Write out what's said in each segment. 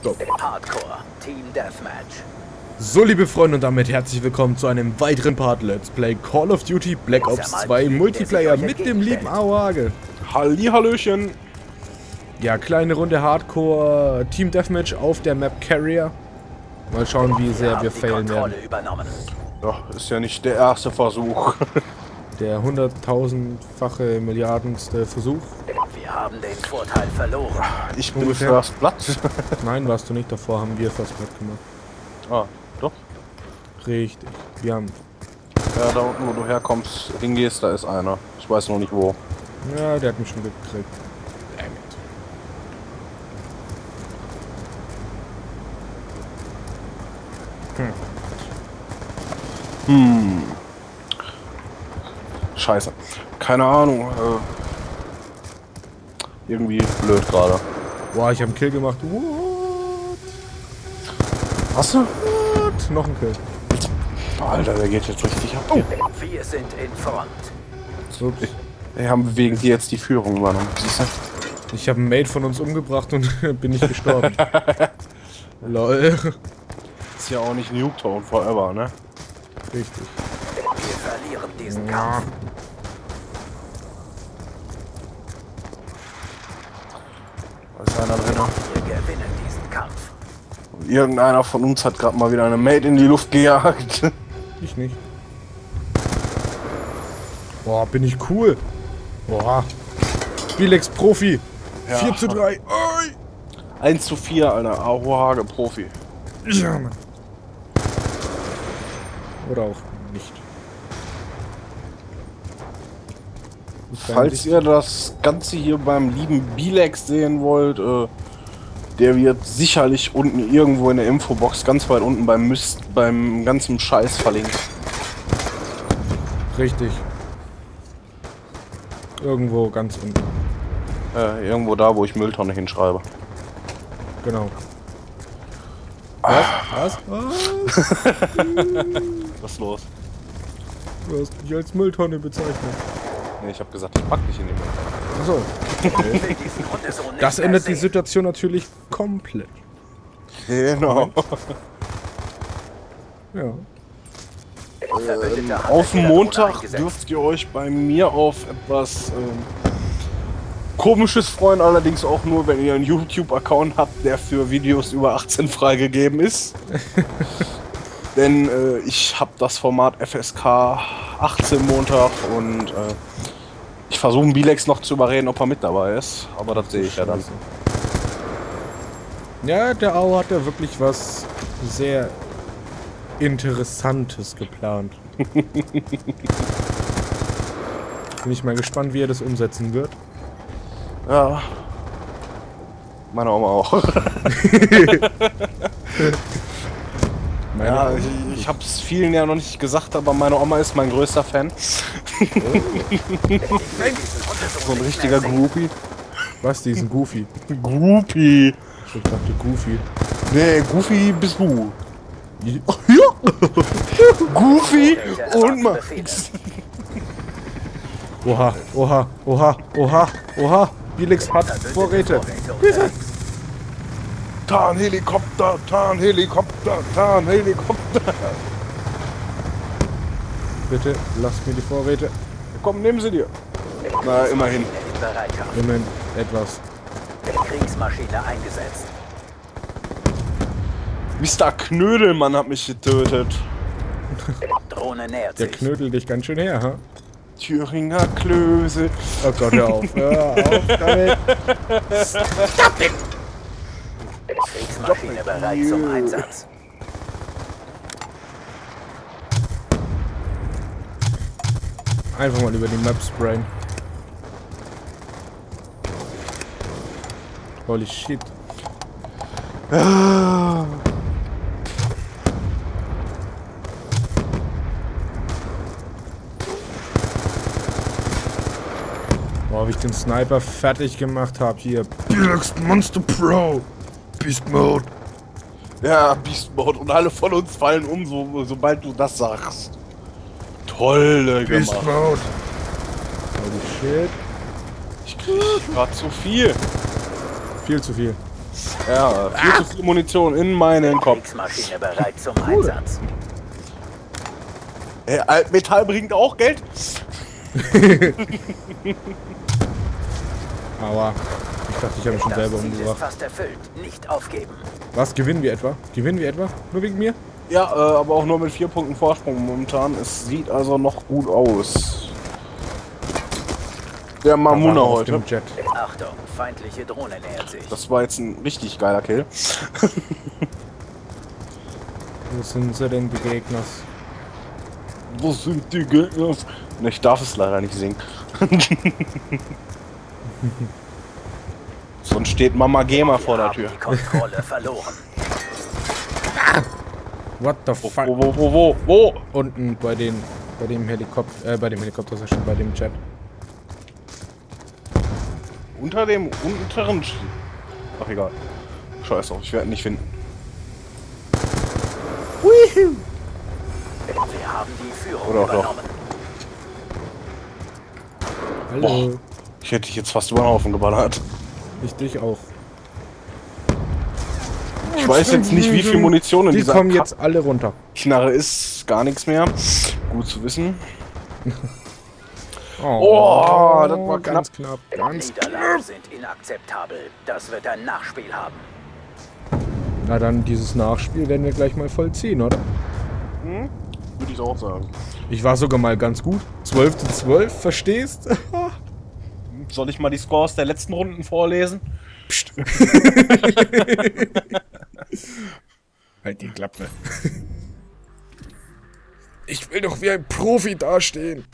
Go. Hardcore Team Deathmatch. So, liebe Freunde, und damit herzlich willkommen zu einem weiteren Part Let's Play Call of Duty Black Ops 2 Multiplayer mit dem lieben Auage. Hallihallöchen. Ja, kleine Runde Hardcore Team Deathmatch auf der Map Carrier. Mal schauen, wie sehr wir failen werden. übernommen. Ja, ist ja nicht der erste Versuch. Der hunderttausendfache, milliardenste Versuch. Wir haben den Vorteil verloren. Ich bin Ungefähr. First Blood. Nein, warst du nicht. Davor haben wir First Blood gemacht. ah, doch. Richtig. Wir haben... Ja, da unten, wo du herkommst, hingehst, da ist einer. Ich weiß noch nicht wo. Ja, der hat mich schon gekriegt. Damn it. Scheiße. Keine Ahnung. Äh, irgendwie blöd gerade. Boah, ich habe einen Kill gemacht. What? Hast du? What? Noch ein Kill. Alter, der geht jetzt richtig ab. hier. Wir sind in Front. Wir haben wegen dir jetzt die Führung übernommen. Siehst du? Ich habe einen Mate von uns umgebracht und bin nicht gestorben. Lol. Ist ja auch nicht Nuketown forever, ne? Richtig. Wir verlieren diesen Ja. Kampf. Ist einer drin. Wir gewinnen diesen Kampf. Irgendeiner von uns hat gerade mal wieder eine Mate in die Luft gejagt. Ich nicht. Boah, bin ich cool. Boah. Spielex Profi. Ja. 4 zu 3. Oi. 1 zu 4, Alter. Ahuage Profi. Ja, Mann. Oder auch nicht. Falls ihr das Ganze hier beim lieben Bilex sehen wollt, äh, der wird sicherlich unten irgendwo in der Infobox ganz weit unten beim Mist, beim ganzen Scheiß verlinkt. Richtig. Irgendwo ganz unten. Äh, irgendwo da, wo ich Mülltonne hinschreibe. Genau. Was? Was? Was? Was ist los? Du hast mich als Mülltonne bezeichnet. Nee, ich hab gesagt, ich pack dich in die Runde so Das ändert die. Situation natürlich komplett. Genau. Ja. Hat Auf Montag dürft ihr euch bei mir auf etwas ähm, Komisches freuen, allerdings auch nur, wenn ihr einen YouTube-Account habt, der für Videos über 18 freigegeben ist. Denn äh, ich habe das Format FSK 18 Montag und äh, ich versuche Bilex noch zu überreden, ob er mit dabei ist. Aber das sehe ich ja dann. Ja, der Au hat ja wirklich was sehr Interessantes geplant. Bin ich mal gespannt, wie er das umsetzen wird. Ja. Meine Oma auch. Meine Ja, Au- ich, ich habe es vielen ja noch nicht gesagt, aber meine Oma ist mein größter Fan. So ein richtiger. Groupie. Was, diesen Goofy? Groupie. Ich dachte Goofy. Nee, Goofy bist du. Ja! Goofy und Max. Oha, oha, oha, oha, oha. Bilix hat Vorräte. unterwegs. Tarnhelikopter, Tarnhelikopter, Tarnhelikopter. Bitte, lasst mir die Vorräte. Komm, nehmen sie dir. Na, immerhin. Immerhin etwas. Kriegsmaschine eingesetzt. Mr. Knödelmann hat mich getötet. Drohne nähert Der knödelt dich ganz schön her, ha? Thüringer Klöße. Oh Gott, hör auf. Hör auf damit. Kriegsmaschine bereit zum Einsatz. Einfach mal über die Map sprayen. Holy shit. Boah, wie ich den Sniper fertig gemacht habe hier. Bilix Monster Pro. Beast Mode. Ja, Beast Mode. Und alle von uns fallen um, so, sobald du das sagst. Toll Beast gemacht. Mode. Holy shit. Ich krieg grad zu viel. Viel zu viel. Ja, viel zu viel Munition in meinen Kopf. Kriegsmaschine bereit zum Einsatz. Hey, Altmetall bringt auch Geld. Aua. Ich dachte, ich habe mich schon selber umgebracht. fast erfüllt. Nicht aufgeben. Was, gewinnen wir etwa? Gewinnen wir etwa? Nur wegen mir? Ja, äh, aber auch nur mit vier Punkten Vorsprung momentan. Es sieht also noch gut aus. Der Mamuna heute. dem Jet. Achtung, feindliche Drohne nähert sich. Das war jetzt ein richtig geiler Kill. Wo sind sie denn, die Gegner? Wo sind die Gegner? Ne, Ich darf es leider nicht singen. Sonst steht Mama Gamer vor der Tür. verloren. What the Wo, fuck? wo, wo, wo, wo, wo? Unten bei den, bei dem Helikopter, äh, bei dem Helikopter ist er schon, bei dem Jet. Unter dem unteren... Sch- Ach egal. Scheiß auf, ich werde ihn nicht finden. Wir haben die Führung Oder auch doch. übernommen. Hallo. Ich hätte dich jetzt fast über den Haufen geballert. Ich dich auch. Ich weiß jetzt nicht, wie viel Munition in Die dieser kommen jetzt alle runter. Knarre ist. Gar nichts mehr. Gut zu wissen. Oh, das war ganz knapp. Ganz Niederlagen sind inakzeptabel. Das wird ein Nachspiel haben. Na dann, dieses Nachspiel werden wir gleich mal vollziehen, oder? Würde ich auch sagen. Ich war sogar mal ganz gut. 12 zu 12, verstehst? Soll ich mal die Scores der letzten Runden vorlesen? Psst. halt die Klappe. Ich will doch wie ein Profi dastehen.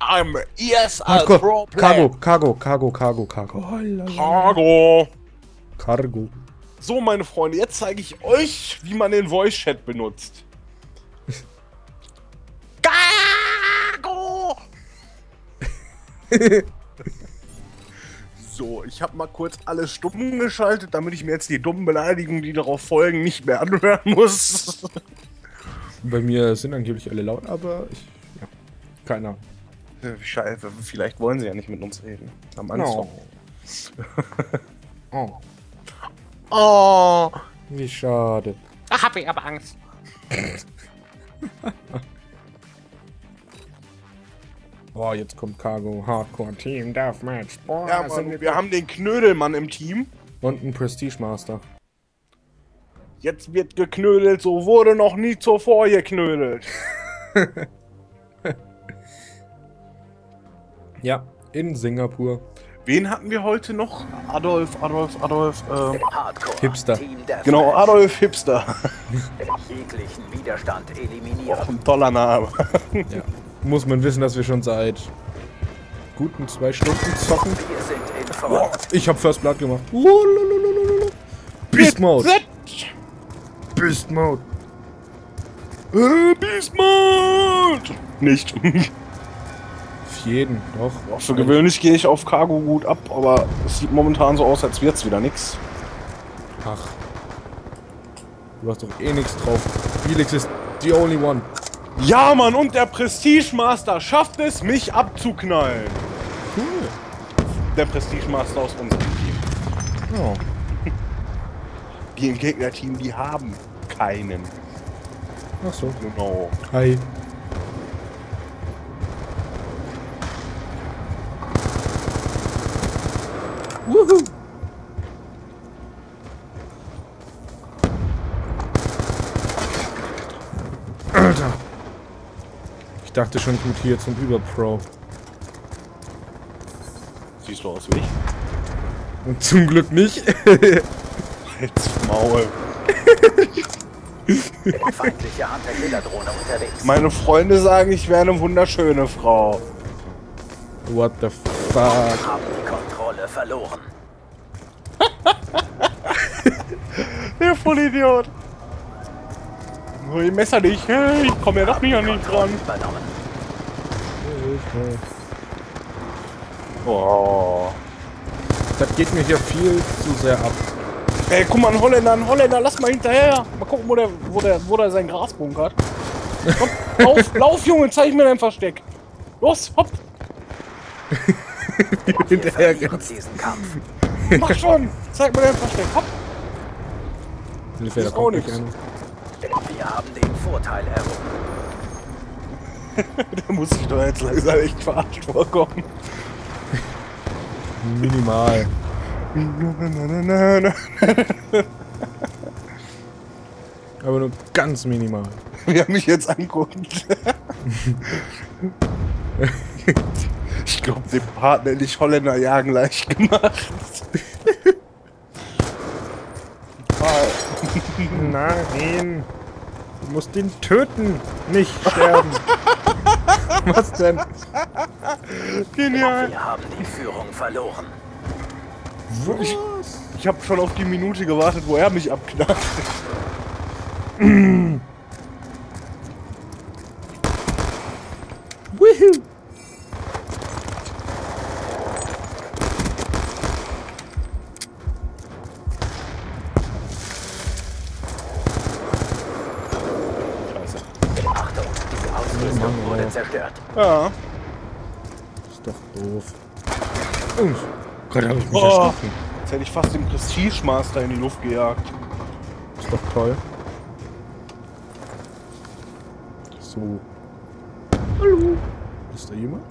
I'm ESL Cargo, Cargo, Cargo, Cargo, Cargo, Cargo. Oh. Cargo. Cargo. So, meine Freunde, jetzt zeige ich euch, wie man den Voice Chat benutzt. Cargo. so, ich habe mal kurz alles stumm geschaltet, damit ich mir jetzt die dummen Beleidigungen, die darauf folgen, nicht mehr anhören muss. Bei mir sind angeblich alle laut, aber ich. Ja. Keine Ahnung. Scheiße, vielleicht wollen sie ja nicht mit uns reden. Haben Angst Oh. oh, vor. Oh. wie schade. Da hab ich aber Angst. Boah, jetzt kommt Cargo, Hardcore Team, Deathmatch. Boah, Ja, sind Mann, wir haben den Knödelmann im Team. Und ein Prestige Master. Jetzt wird geknödelt, so wurde noch nie zuvor geknödelt. Ja, in Singapur. Wen hatten wir heute noch? Adolf, Adolf, Adolf, äh, Hardcore. Hipster. Genau, Adolf Hipster. Jeglichen Widerstand Auch eliminieren. ein toller Name. Ja. Muss man wissen, dass wir schon seit guten zwei Stunden zocken. Front. ich hab First Blood gemacht. Beast Mode. Beast Mode. Äh, Beast Mode! Nicht. Für jeden, doch. Für gewöhnlich gehe ich auf Cargo gut ab, aber es sieht momentan so aus, als wird's wieder nix. Ach. Du hast doch eh nichts drauf. Felix ist the only one. Ja, Mann, und der Prestige Master schafft es, mich abzuknallen. Cool. Der Prestige Master aus unserem Team. Oh. Die im Gegnerteam, die haben keinen. Ach so. Genau. Hi. Woohoo. Dachte schon gut hier zum Überpro. Siehst du aus wie ich? Und zum Glück nicht. Jetzt Maul. Feindliche unterwegs. Meine Freunde sagen, ich wäre eine wunderschöne Frau. What the fuck? haben die Kontrolle verloren. Der Vollidiot. Nur ihr Messer nicht. Hey, ich komme ja doch nicht an ihn dran. Oh. Das geht mir hier viel zu sehr ab. Ey, guck mal, ein Holländer, ein Holländer, lass mal hinterher. Mal gucken, wo der, wo der, wo der sein Gras bunkert. Komm, lauf, lauf, Junge, zeig mir dein Versteck. Los, hopp. Hinterher diesen Kampf. Mach schon! Zeig mir dein Versteck. Hopp! Hilfe, da Ist auch nix. einer. Wir haben den Vorteil errungen. Da muss ich doch jetzt langsam echt verarscht vorkommen. Minimal. Aber nur ganz minimal. Wie er mich jetzt anguckt. ich glaube, dem Partner nicht Holländer jagen leicht gemacht. Nein. Du musst ihn töten, nicht sterben. Was denn? Genial. Wir haben die Führung verloren. Ich, ich habe schon auf die Minute gewartet, wo er mich abknallt. Woohoo! Scheiße. Achtung, diese Ausrüstung Mann, wurde oh. zerstört. Ja. Ist doch doof. Oh, Gerade habe ich mich Oh. erschrocken. Jetzt hätte ich fast den Prestige Master in die Luft gejagt. Ist doch toll. So. Hallo. Ist da jemand?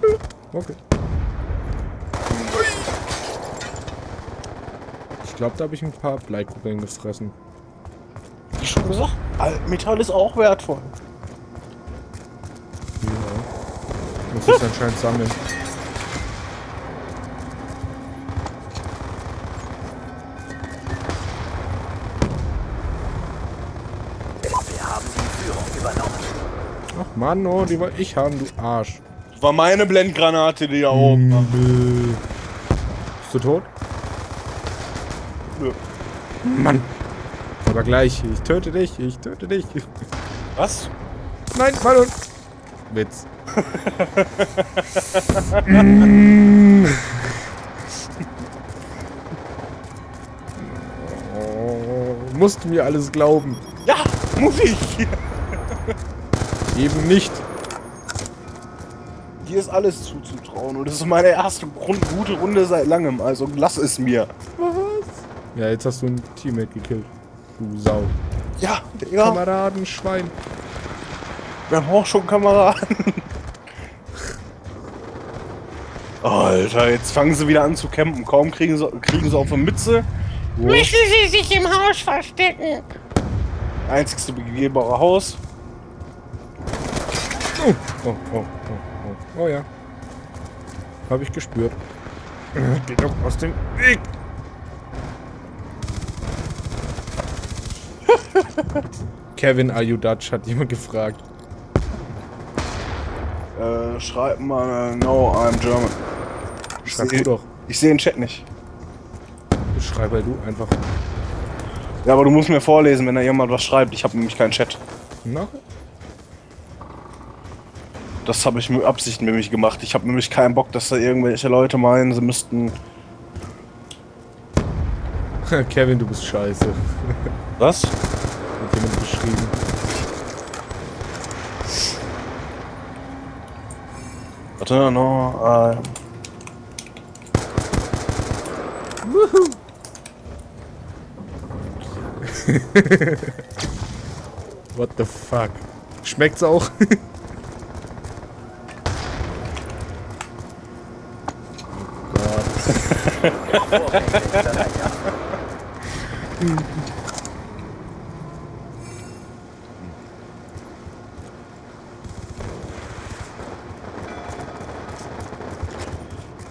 Nö. Okay. Ich glaube, da habe ich ein paar Bleikugeln gefressen. Wie schon gesagt, Metall ist auch wertvoll. Ja. Muss ich anscheinend sammeln. Mann, oh, die wollte ich haben, du Arsch. War meine Blendgranate, die da oben war. Bist du tot? Nö. Mann. Aber gleich, ich töte dich, ich töte dich. Was? Nein, Ballon. Witz. Mm. oh, musst du mir alles glauben. Ja, muss ich. Eben nicht. Dir ist alles zuzutrauen und das ist meine erste Grund gute Runde seit langem, also lass es mir. Ja, jetzt hast du ein Teammate gekillt. Du Sau. Ja, Digga, Kameraden, Schwein. wir haben auch schon Kameraden. Alter, jetzt fangen sie wieder an zu campen. Kaum kriegen sie, kriegen sie auf eine Mütze. Müssen Sie sich im Haus verstecken? Einzigste begehbare Haus. Oh, oh, oh, oh, oh. Ja. Habe ich gespürt. Geh doch aus dem Weg. Kevin, are you Dutch? Hat jemand gefragt. Äh, schreib mal, no, I'm German. Schreib seh- du doch. Ich sehe den Chat nicht. Schreib halt du einfach. Ja, aber du musst mir vorlesen, wenn da jemand was schreibt. Ich habe nämlich keinen Chat. Na? Das habe ich mit Absicht nämlich gemacht. Ich habe nämlich keinen Bock, dass da irgendwelche Leute meinen, sie müssten. Kevin, du bist scheiße. Was? Hat jemand geschrieben. Warte, no, äh, What the fuck? Schmeckt's auch? oh Gott. Vorräte in Bereitschaft.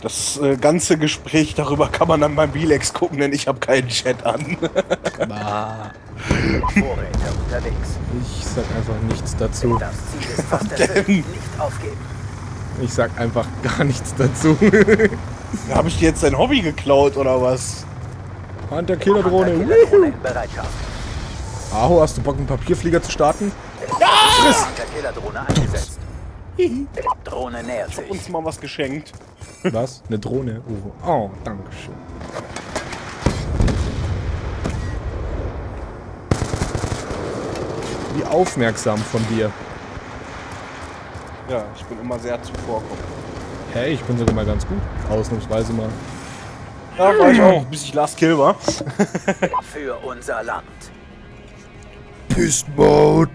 Das äh, ganze Gespräch darüber kann man dann beim Bilex gucken, denn ich habe keinen Chat an. Ich sag einfach nichts dazu. Ich sag einfach gar nichts dazu. habe ich dir jetzt dein Hobby geklaut oder was? Hunter Killer Drohne. Aho, hast du Bock, einen Papierflieger zu starten? Hunter-Killer-Drohne eingesetzt. Drohne nähert sich. Uns mal was geschenkt. Was? Eine Drohne? Oh, oh danke schön. Wie aufmerksam von dir. Ja, ich bin immer sehr zuvorkommend. Hey, ich bin sogar mal ganz gut. Ausnahmsweise mal. Da war ich auch, bis ich Last Kill war. Für unser Land. Pissed Mode.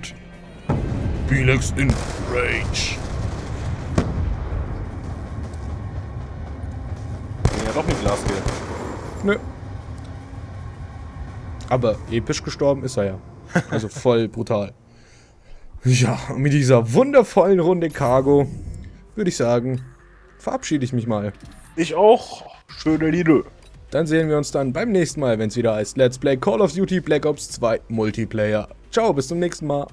Felix in Rage. Ja, doch nicht Last Kill. Nö. Aber episch gestorben ist er ja. Also voll brutal. Ja, und mit dieser wundervollen Runde Cargo würde ich sagen, verabschiede ich mich mal. Ich auch. Schöne Liebe. Dann sehen wir uns dann beim nächsten Mal, wenn es wieder heißt Let's Play Call of Duty Black Ops 2 Multiplayer. Ciao, bis zum nächsten Mal.